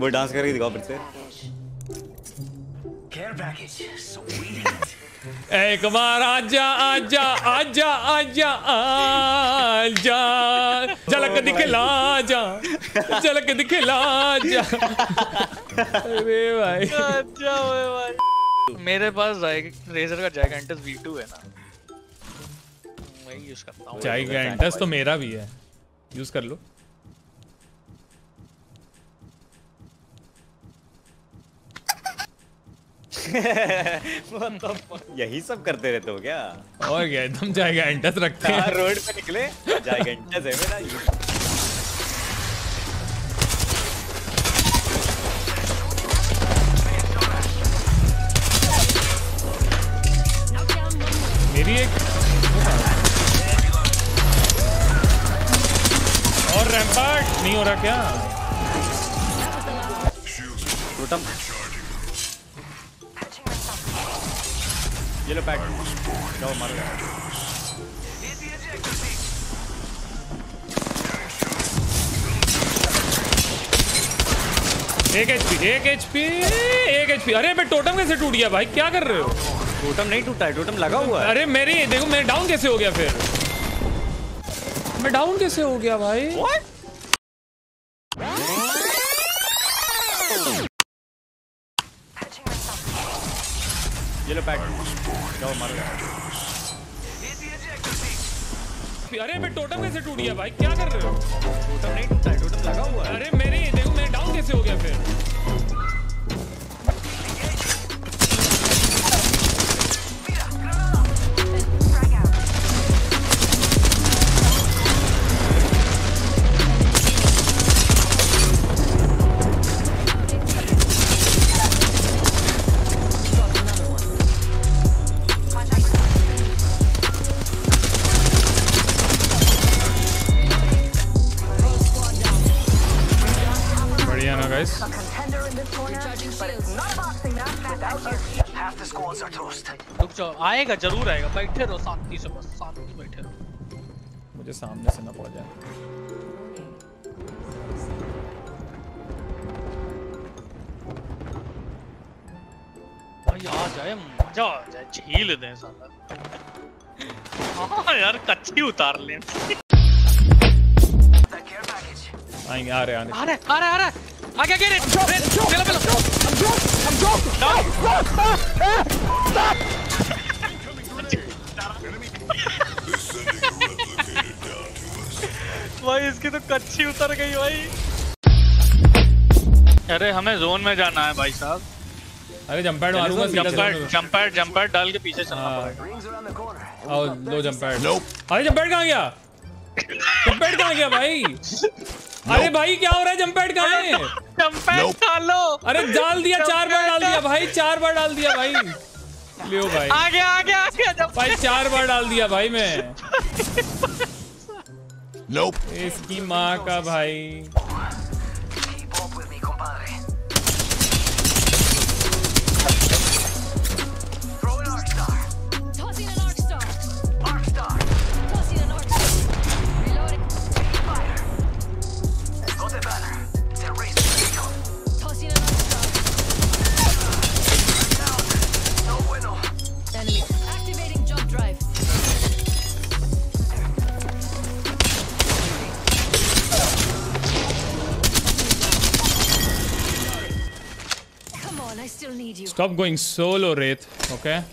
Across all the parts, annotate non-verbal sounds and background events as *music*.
वो डांस करके दिखाओ फिर से। Care package. Sweet. एक बार आजा आजा आजा आजा आजा। झलक दिखला जा झलक दिखला जा। अरे भाई। अच्छा ओए भाई। मेरे पास रेजर का जायगेंटस V2 है ना। वही यूज़ करता हूँ। जाइगेंटस तो मेरा भी है। यूज़ कर लो। *laughs* यही सब करते रहते हो क्या? और क्या एकदम जाइगेंटस रखते हाँ, हैं। रोड पे निकले जाएगा है मेरा मेरी एक और रैम्पार्ट नहीं हो रहा क्या? टोटम ये लो पैक जाओ मारो। एक एचपी एक एचपी एक एचपी अरे मैं टोटम कैसे टूट गया भाई? क्या कर रहे हो? टोटम नहीं टूटा है टोटम लगा हुआ है। अरे मेरी देखो मैं डाउन कैसे हो गया फिर? मैं डाउन कैसे हो गया भाई? ये लो पैक जाओ मारो. अरे मैं टोटम कैसे टूट गया भाई? क्या कर रहे हो? टोटम नहीं टूटा है टोटम लगा हुआ है। अरे मेरी corner, but it's not a boxing match without you. Half the squads are toast. रुक जाओ आएगा ज़रूर आएगा बैठे रहो शांति से बस शांति से बैठे रहो। मुझे सामने से ना पड़ जाए। भाई आ जाए मज़ा आ जाए झील दें साला। हाँ यार कच्ची उतार लें. आएँगे आ रहे आने आ रहा है आ रहा। है आ रहा है आगे आगे रे चलो। चलो भाई इसकी तो कच्ची उतर गई भाई। अरे हमें जोन में जाना है भाई साहब। अरे जंप पैड मारूँगा सीधा jump pad jump pad jump pad डाल के पीछे चलना हाँ। पड़ेगा. आओ दो जंप पैड अरे जंप पैड कहाँ गया? जंप पैड कहाँ गया भाई? अरे भाई क्या हो रहा है? जम्पैड का कहाँ है? जंप पैड डालो अरे डाल दिया चार बार डाल दिया भाई चार बार डाल दिया भाई। लियो भाई। आगे आगे आगे गया, भाई चार बार डाल दिया भाई मैं। *laughs* इसकी माँ का भाई। I still need you. Stop going solo, Wraith. Okay.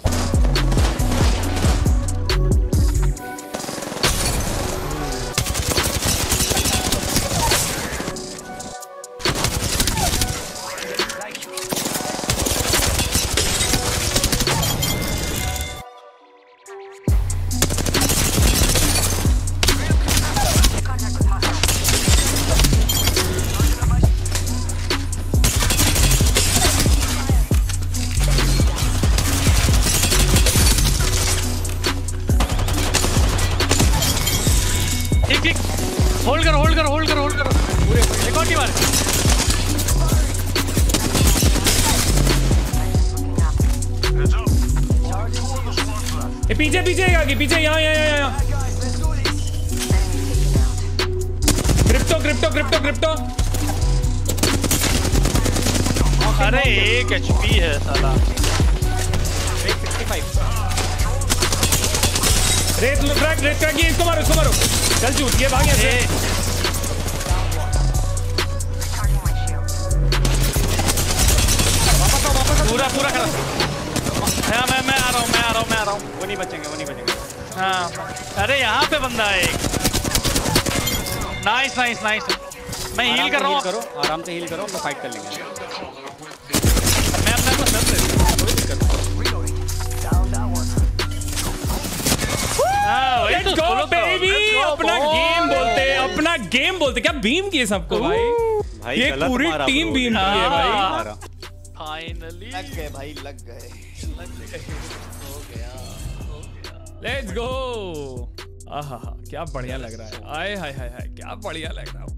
ठीक होल्ड करो होल्ड करो होल्ड करो होल्ड करो पूरे एक और टीम आ रही ए पीछे पीछे आगे पीछे यहाँ यहाँ यहाँ यहाँ क्रिप्टो क्रिप्टो क्रिप्टो क्रिप्टो अरे एक एचपी है साला रेट 65 रेत लो रेत इसको मारो इसको मारो चल झूठ ये भाग पूरा पूरा खड़ा। हाँ मैं मैं आ रहा हूँ मैं आ रहा हूँ मैं आ रहा हूँ। वो नहीं बचेंगे वो नहीं बचेंगे। हाँ। अरे यहाँ पे बंदा है एक। नाइस नाइस नाइस मैं हील कर रहा हूँ करो आराम से हील करो हम फाइट कर लेंगे। अपना गेम बोलते हैं अपना गेम बोलते क्या बीम किए सबको भाई? भाई ये पूरी टीम बीम की है भाई। फाइनली लग गए भाई लग गए। हो गया हो गया लेट्स गो आहा क्या बढ़िया लग रहा है। आए हाय हाय हाय क्या बढ़िया लग रहा है।